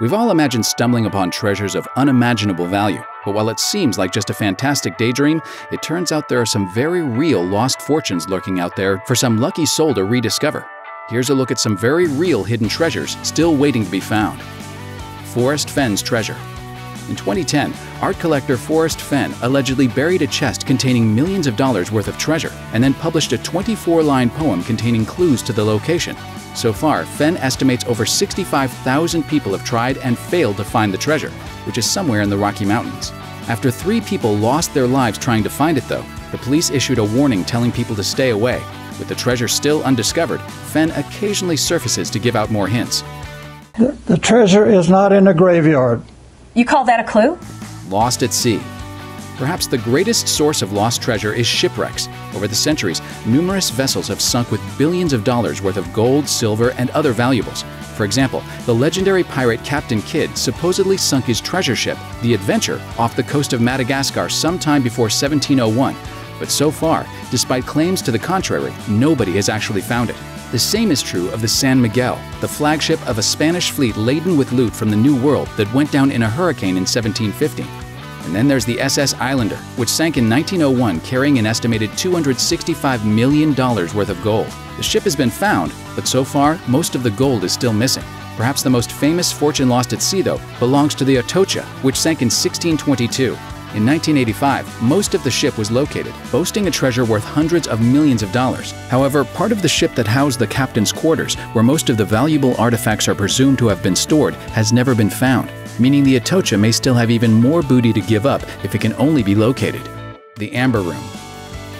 We've all imagined stumbling upon treasures of unimaginable value, but while it seems like just a fantastic daydream, it turns out there are some very real lost fortunes lurking out there for some lucky soul to rediscover. Here's a look at some very real hidden treasures still waiting to be found. Forrest Fenn's Treasure in 2010, art collector Forrest Fenn allegedly buried a chest containing millions of dollars worth of treasure and then published a 24 line poem containing clues to the location. So far, Fenn estimates over 65,000 people have tried and failed to find the treasure, which is somewhere in the Rocky Mountains. After three people lost their lives trying to find it, though, the police issued a warning telling people to stay away. With the treasure still undiscovered, Fenn occasionally surfaces to give out more hints. The treasure is not in a graveyard. You call that a clue? Lost at sea. Perhaps the greatest source of lost treasure is shipwrecks. Over the centuries, numerous vessels have sunk with billions of dollars worth of gold, silver, and other valuables. For example, the legendary pirate Captain Kidd supposedly sunk his treasure ship, the Adventure, off the coast of Madagascar sometime before 1701. But so far, despite claims to the contrary, nobody has actually found it. The same is true of the San Miguel, the flagship of a Spanish fleet laden with loot from the New World that went down in a hurricane in 1750. And then there's the SS Islander, which sank in 1901 carrying an estimated $265 million worth of gold. The ship has been found, but so far, most of the gold is still missing. Perhaps the most famous fortune lost at sea, though, belongs to the Atocha, which sank in 1622. In 1985, most of the ship was located, boasting a treasure worth hundreds of millions of dollars. However, part of the ship that housed the captain's quarters, where most of the valuable artifacts are presumed to have been stored, has never been found meaning the Atocha may still have even more booty to give up if it can only be located. The Amber Room.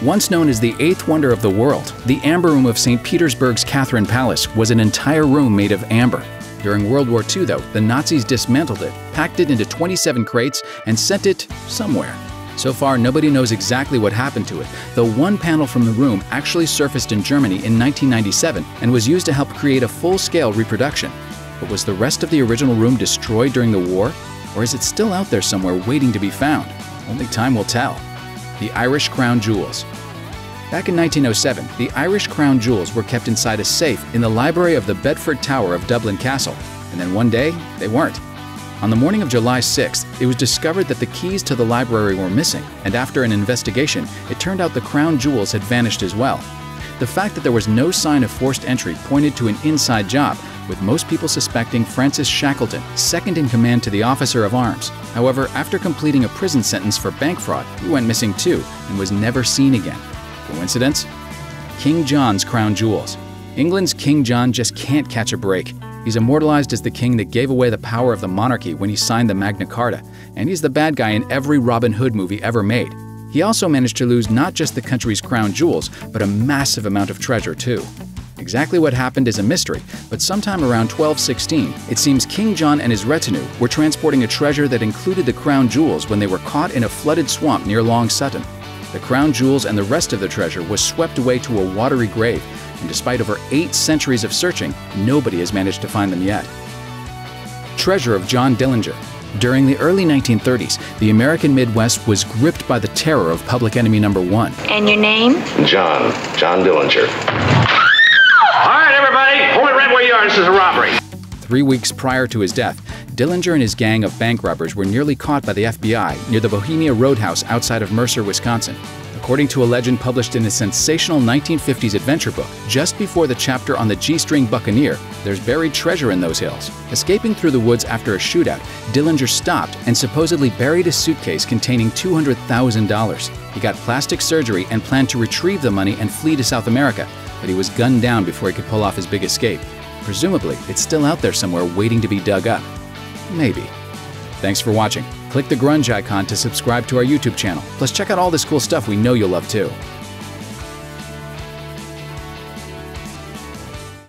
Once known as the eighth wonder of the world, the Amber Room of St. Petersburg's Catherine Palace was an entire room made of amber. During World War II, though, the Nazis dismantled it, packed it into 27 crates, and sent it somewhere. So far, nobody knows exactly what happened to it, though one panel from the room actually surfaced in Germany in 1997 and was used to help create a full scale reproduction. But was the rest of the original room destroyed during the war? Or is it still out there somewhere waiting to be found? Only time will tell. The Irish Crown Jewels. Back in 1907, the Irish Crown Jewels were kept inside a safe in the library of the Bedford Tower of Dublin Castle, and then one day, they weren't. On the morning of July 6th, it was discovered that the keys to the library were missing, and after an investigation, it turned out the crown jewels had vanished as well. The fact that there was no sign of forced entry pointed to an inside job, with most people suspecting Francis Shackleton, second in command to the officer of arms. However, after completing a prison sentence for bank fraud, he went missing too and was never seen again. Coincidence? King John's crown jewels. England's King John just can't catch a break. He's immortalized as the king that gave away the power of the monarchy when he signed the Magna Carta, and he's the bad guy in every Robin Hood movie ever made. He also managed to lose not just the country's crown jewels, but a massive amount of treasure too. Exactly what happened is a mystery, but sometime around 1216, it seems King John and his retinue were transporting a treasure that included the crown jewels when they were caught in a flooded swamp near Long Sutton. The crown jewels and the rest of the treasure was swept away to a watery grave, and despite over eight centuries of searching, nobody has managed to find them yet. Treasure of John Dillinger. During the early 1930s, the American Midwest was gripped by the terror of public enemy number one. And your name? John. John Dillinger. All right, everybody, hold it right where you are. This is a robbery. Three weeks prior to his death, Dillinger and his gang of bank robbers were nearly caught by the FBI near the Bohemia Roadhouse outside of Mercer, Wisconsin. According to a legend published in a sensational 1950s adventure book, just before the chapter on the G string buccaneer, there's buried treasure in those hills. Escaping through the woods after a shootout, Dillinger stopped and supposedly buried a suitcase containing $200,000. He got plastic surgery and planned to retrieve the money and flee to South America, but he was gunned down before he could pull off his big escape. Presumably, it's still out there somewhere waiting to be dug up. Maybe. Thanks for watching. Click the grunge icon to subscribe to our YouTube channel. Plus, check out all this cool stuff we know you'll love too.